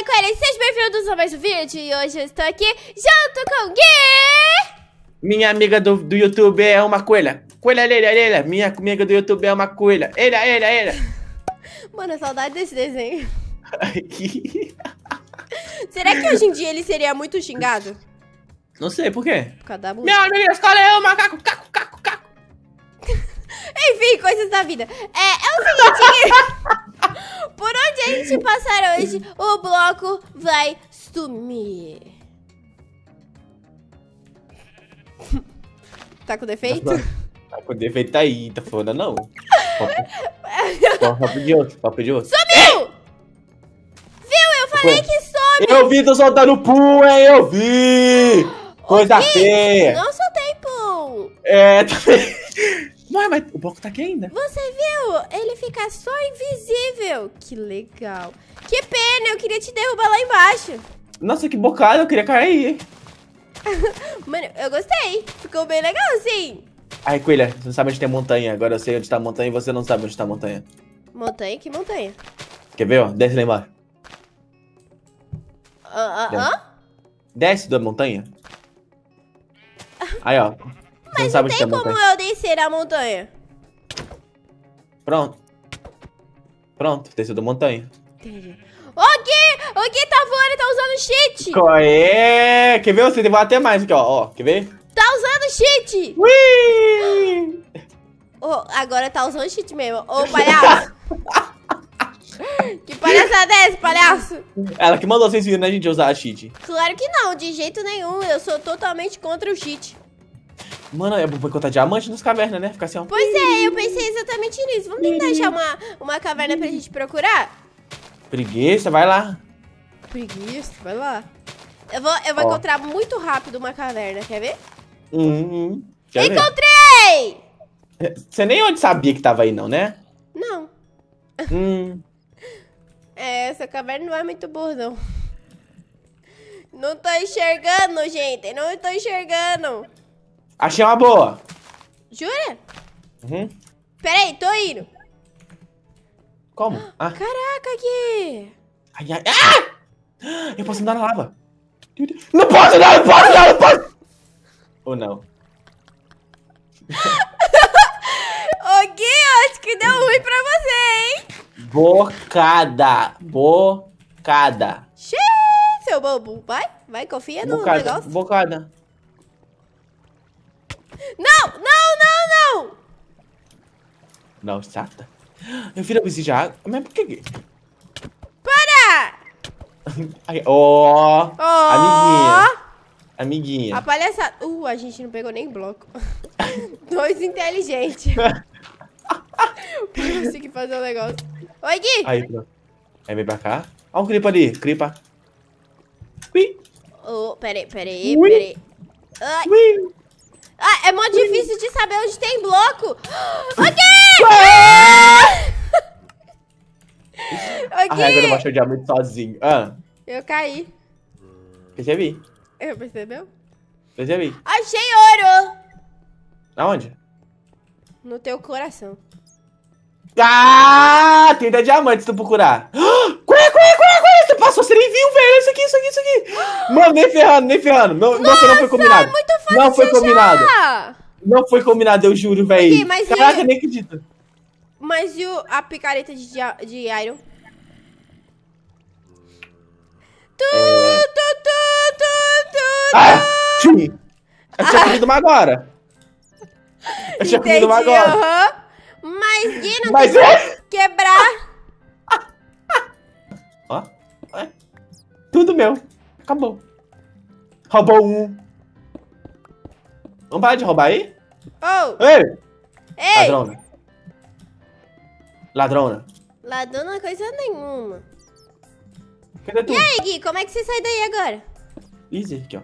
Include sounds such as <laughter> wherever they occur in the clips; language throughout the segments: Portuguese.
Fala Coelho, sejam bem-vindos a mais um vídeo e hoje eu estou aqui junto com o Gui! Minha amiga do, do YouTube é uma coelha. Coelha, ele, ele, ele. Minha amiga do YouTube é uma coelha. Ele, ele, ele. Mano, saudade desse desenho. <laughs> Será que hoje em dia ele seria muito xingado? Não sei, por quê? Por causa da música. Minha amiga escola é o macaco, caco, caco, caco. <laughs> Enfim, coisas da vida. É, é o seguinte. <laughs> Por onde a gente passar hoje, o bloco vai sumir. <laughs> Tá com defeito? Tá com defeito aí, tá foda não. <laughs> Papo de outro, papo de outro. Sumiu! Viu? Eu falei que some! Eu vi, tô soltando pum, hein? Eu vi! Coisa feia! Não sou tempo! É, <laughs> tá Ué, mas o bloco tá aqui ainda. Você viu? Ele fica só invisível. Que legal. Que pena, eu queria te derrubar lá embaixo. Nossa, que bocada, eu queria cair? <laughs> Mano, eu gostei. Ficou bem legal, sim. Ai, Coelha, você não sabe onde tem montanha. Agora eu sei onde tá a montanha e você não sabe onde tá a montanha. Montanha? Que montanha? Quer ver, ó? Desce lá embaixo. Ah, ah, Desce. ah? Desce da montanha. <laughs> Aí, ó. Você não Mas não onde tem a como montanha. eu descer a montanha. Pronto. Pronto, desceu da montanha. Entendi. O Gui! O Gui tá voando, tá usando cheat! Qual é? Quer ver? Você vai até mais aqui, ó. ó. Quer ver? Tá usando cheat! Ui! Oh, agora tá usando cheat mesmo. Ô, palhaço! <laughs> que palhaçada é essa, palhaço? Ela que mandou vocês virem, né, gente, usar a cheat. Claro que não, de jeito nenhum. Eu sou totalmente contra o cheat. Mano, é bom encontrar diamante nas cavernas, né? Ficar assim, ó. Pois é, eu pensei exatamente nisso. Vamos tentar achar uma, uma caverna pra gente procurar? Preguiça, vai lá. Preguiça, vai lá. Eu vou, eu vou Ó. encontrar muito rápido uma caverna, quer ver? Hum, hum. Quer ver? Encontrei! Você nem onde sabia que tava aí, não, né? Não, Hum. <laughs> é, essa caverna não é muito boa, não. Não tô enxergando, gente. Não tô enxergando. Achei uma boa. Jura? Uhum. Peraí, tô indo. Como? Ah. Caraca, Gui. Ai, ai. Ah! Eu posso andar na lava. Não posso, não, não posso, não, não posso. Ou não? <laughs> Ô, Gui, acho que deu ruim pra você, hein? Bocada. Bocada. Xiii, seu bobo. Vai, vai, confia no Bocada. negócio. Bocada. Não, não, não, não. Não, chata. Eu preciso de água. Mas por que? Para! Ai, Ó. Ó. Amiguinha. Amiguinha. A palhaçada. Uh, a gente não pegou nem bloco. <laughs> Dois inteligentes. <laughs> Pra conseguir fazer o negócio. Oi, Gui. Aí, pronto. Aí vem pra cá. Ó um cripa ali. Cripa. Ui. Oh, peraí, peraí, Ui. peraí. Ai. Ui. Ah, é mó difícil de saber onde tem bloco. <gasps> Ok! <laughs> Ai, agora eu baixei o diamante sozinho. Ah, Eu caí. percebi. Eu percebeu? Percebi. Achei ouro! Aonde? No teu coração. Ah, tem 10 diamantes se tu procurar. Cué. <gasps> Você nem viu, velho. Isso aqui, isso aqui, isso aqui. Mano, nem ferrando, nem ferrando. Não, nossa, não foi combinado. Muito fácil Não foi combinado. Não foi combinado, eu juro, velho. mas Caraca, e- nem acredito. Mas e o, a picareta de, de Iron? Tu, É. tu, tu, tu, tu, Ah, sim. Eu tinha comido uma agora. Eu tinha comido uma Entendi, agora. aham. Mas Gui não Mas tem é... quebrar. É. <laughs> Tudo meu. Acabou. Roubou um. Vamos parar de roubar aí? Oh, Ei! ei! Ladrona. Ladrona. Ladrão não é coisa nenhuma. Cadê tu? E aí, Gui, como é que você sai daí agora? Easy, aqui, ó.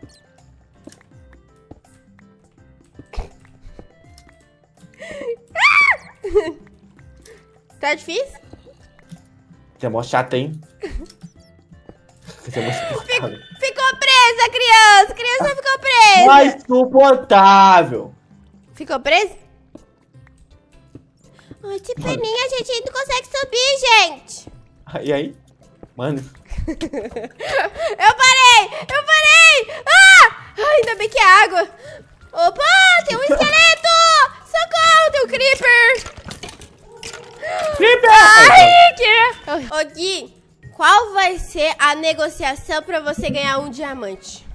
<laughs> Tá difícil? Você é mó chata, hein? É <laughs> insuportável. Ficou presa, criança! Criança ficou presa! Mais insuportável. Ficou presa? Ai, que peninha, a gente não consegue subir, gente! Ah, E aí? Mano, <laughs> eu parei! Eu parei! Ah! Ai, ainda bem que é água. Opa, tem um <laughs> esqueleto! Socorro, tem um creeper! Creeper! Ai, que... Ô, Gui, qual vai ser a negociação pra você ganhar um diamante?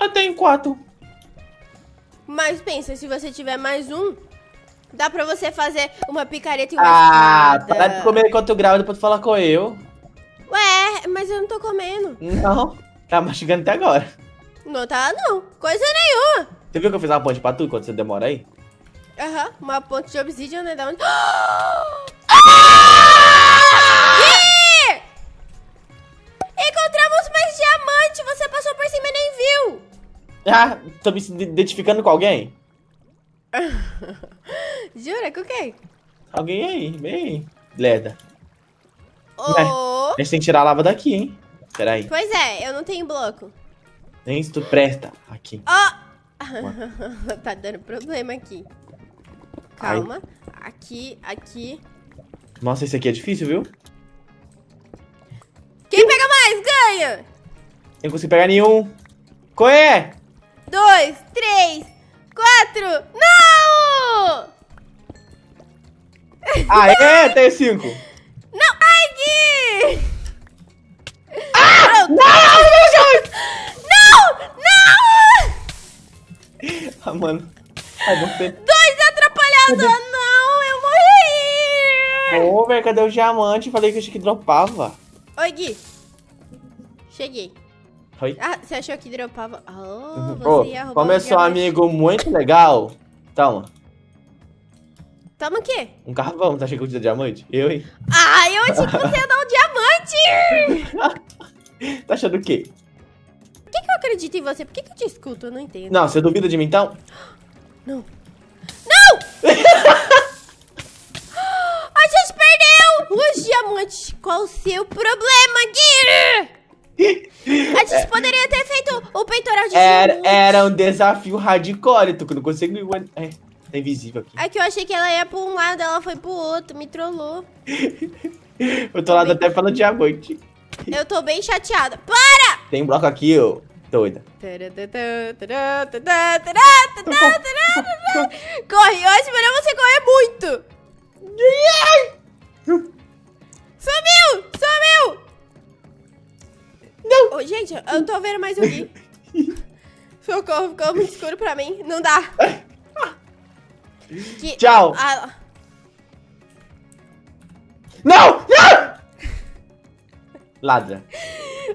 Eu tenho quatro. Mas pensa, se você tiver mais um, dá pra você fazer uma picareta e uma Ah, espada. para de comer enquanto grau depois tu falar com eu. Ué, mas eu não tô comendo. Não, tá mastigando até agora. Não tá, não. Coisa nenhuma. Você viu que eu fiz uma ponte pra tu quando você demora aí? Aham, uma ponte de obsidian, né? Da onde... Ih! <gasps> <laughs> Ah, tô me identificando com alguém? <laughs> Jura? Com quem? Alguém aí, aí. Leda. Oh. A gente tem que tirar a lava daqui, hein? Pera aí. Pois é, eu não tenho bloco. Nem se tu presta. Aqui. Ó! <laughs> tá dando problema aqui. Calma. Aqui, aqui. Nossa, esse aqui é difícil, viu? Quem pega mais, ganha! Eu não consigo pegar nenhum. Qual é? Dois, três, quatro. Não! Aê, tem cinco. Não! Ai, Gui! Ah! Pronto. Não, Não! Não! Ah, mano. Ai, você. Dois atrapalhados! Não, eu morri! Ô, velho, cadê o diamante? Falei que eu achei que dropava. Oi, Gui. Cheguei. Oi. Ah, você achou que dropava? Oh, você Ô, ia roubar como eu sou um amigo muito legal. Toma, Toma o quê? um carvão, tá achando que eu te dei diamante? Eu, hein? Ah, eu achei que você ia dar um <laughs> diamante! <laughs> Tá achando o quê? Por que, que eu acredito em você? Por que, que eu te escuto? Eu não entendo. Não, você duvida de mim então? <gasps> Não. Não! <gasps> A gente perdeu os diamantes. Qual o seu problema, Gui? Gente poderia ter feito o peitoral de Era, era um desafio hardcore, tu que não conseguiu. É, tá invisível aqui. É que eu achei que ela ia pra um lado, ela foi pro outro, me trollou. <laughs> Eu tô lá até falando diamante. Eu tô bem chateada. Para! Tem um bloco aqui, ô. Doida. Corre, eu acho melhor você correr muito. Gente, eu não tô vendo mais o Gui. <laughs> Socorro, ficou muito escuro pra mim. Não dá. <laughs> Gui- Tchau. Ah, Não! Não! Ladra.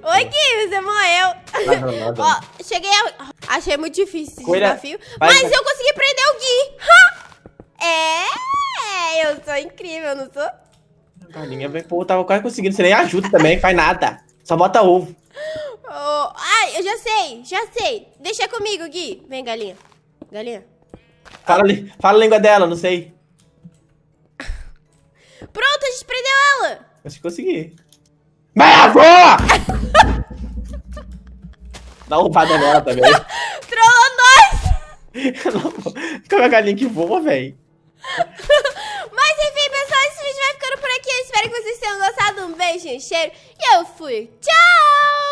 Oi, Gui, você morreu. Ladra, ladra. <laughs> Ó, cheguei a... Achei muito difícil esse Cuida- desafio. vai- mas vai. eu consegui prender o Gui. Ha! É, eu sou incrível, não sou? Galinha, vem, pô, tava quase conseguindo. Você nem ajuda também, faz nada. Só bota ovo. Oh, ai, eu já sei, já sei. Deixa comigo, Gui. Vem, galinha. Galinha. Fala, fala a língua dela, não sei. <laughs> Pronto, a gente prendeu ela. Acho que consegui. Vai, avó! <laughs> Dá uma roubada nela também. <laughs> Trollou nós. Como é a galinha que voa, velho? Mas enfim, pessoal, esse vídeo vai ficando por aqui. Eu espero que vocês tenham gostado. Um beijo, um cheiro. E eu fui. Tchau!